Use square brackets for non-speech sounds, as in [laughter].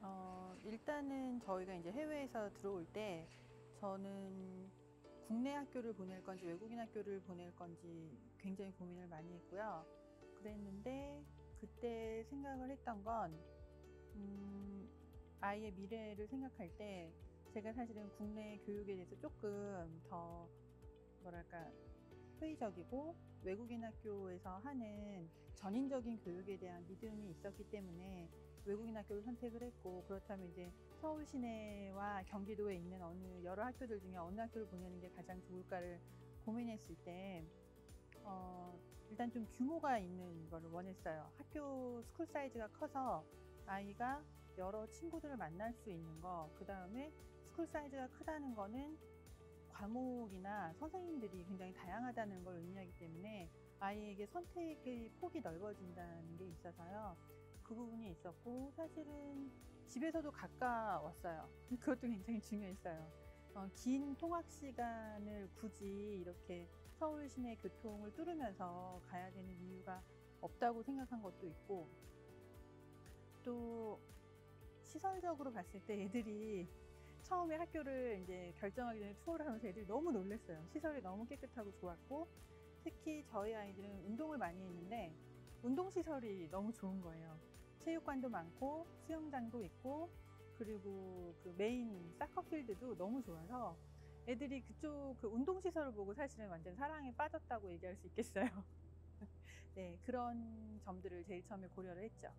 어, 일단은 저희가 이제 해외에서 들어올 때 저는 국내 학교를 보낼 건지 외국인 학교를 보낼 건지 굉장히 고민을 많이 했고요. 그랬는데 그때 생각을 했던 건 음, 아이의 미래를 생각할 때 제가 사실은 국내 교육에 대해서 조금 더 뭐랄까 회의적이고 외국인 학교에서 하는 전인적인 교육에 대한 믿음이 있었기 때문에 외국인 학교를 선택을 했고 그렇다면 이제 서울 시내와 경기도에 있는 어느 여러 학교들 중에 어느 학교를 보내는 게 가장 좋을까를 고민했을 때 어, 일단 좀 규모가 있는 거를 원했어요. 학교 school size가 커서 아이가 여러 친구들을 만날 수 있는 거, 그 다음에 school size가 크다는 거는 과목이나 선생님들이 굉장히 다양하다는 걸 의미하기 때문에 아이에게 선택의 폭이 넓어진다는 게 있어서요. 그 부분이 있었고 사실은 집에서도 가까웠어요. [laughs] 그것도 굉장히 중요했어요. 어, 긴 통학 시간을 굳이 이렇게 서울 시내 교통을 뚫으면서 가야 되는 이유가 없다고 생각한 것도 있고 또 시설적으로 봤을 때 애들이 처음에 학교를 이제 결정하기 전에 투어를 하면서 애들이 너무 놀랐어요. 시설이 너무 깨끗하고 좋았고 특히 저희 아이들은 운동을 많이 했는데 운동 시설이 너무 좋은 거예요. 체육관도 많고 수영장도 있고 그리고 그 메인 사커 필드도 너무 좋아서 애들이 그쪽 그 운동 시설을 보고 사실은 완전 사랑에 빠졌다고 얘기할 수 있겠어요. [laughs] 네, 그런 점들을 제일 처음에 고려를 했죠.